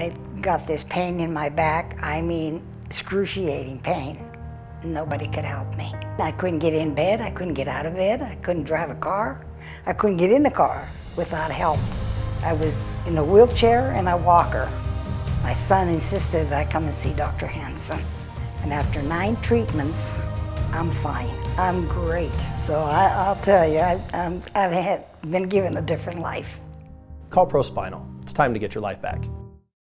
I got this pain in my back. I mean, excruciating pain. Nobody could help me. I couldn't get in bed. I couldn't get out of bed. I couldn't drive a car. I couldn't get in the car without help. I was in a wheelchair and a walker. My son insisted that I come and see Dr. Hanson. And after nine treatments, I'm fine. I'm great. So I, will tell you, I've had, been given a different life. Call ProSpinal. It's time to get your life back.